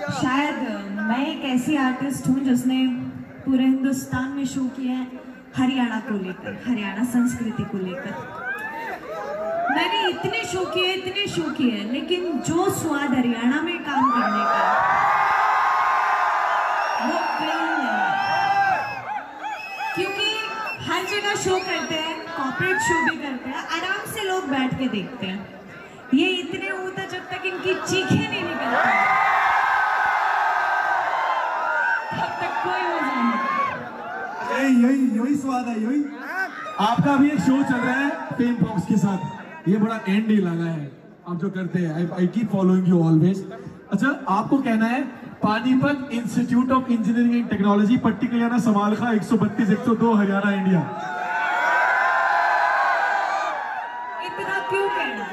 शायद मैं एक ऐसी आर्टिस्ट हूँ जिसने पूरे हिंदुस्तान में शो किया है हरियाणा को लेकर, हरियाणा संस्कृति को लेकर। मैंने इतने शो किए, इतने शो किए, लेकिन जो स्वाद हरियाणा में काम करने का, वो कहीं नहीं है। क्योंकि हर जगह शो करते हैं कॉर्पोरेट शो भी करते हैं, आराम से लोग बैठ के देखते हैं। ये इतने होता जब तक इनकी चीखें नहीं निकलती। कोई मज़ा नहीं यही यही स्वाद है, यही। आपका भी एक शो चल रहा है फेम बॉक्स के साथ। ये बड़ा एंड ही लगा है। आप जो करते हैं I keep following you always अच्छा आपको कहना है, Panipat institute of engineering and technology Pattikalyana एक सौ 102 हरियाणा इंडिया इतना क्यों कहना